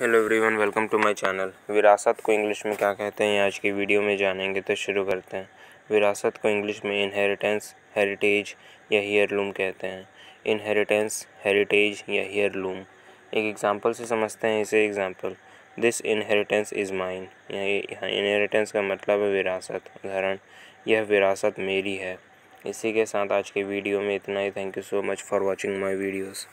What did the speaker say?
Hello everyone welcome to my channel विरासत को English में क्या कहते हैं? आज की वीडियो में जानेंगे तो शुरू करते हैं। विरासत को इंग्लिश में इनहेरिटेंस हेरिटेज या हेयरलूम कहते हैं। इनहेरिटेंस हेरिटेज या हेयरलूम एक एग्जांपल से समझते हैं इसे example this inheritance is mine यहाँ इनहेरिटेंस का मतलब है विरासत, उदाहरण, यह विरासत मेरी है। इसी के साथ आज के वीडियो में इतना ही। Thank you so much for watching my videos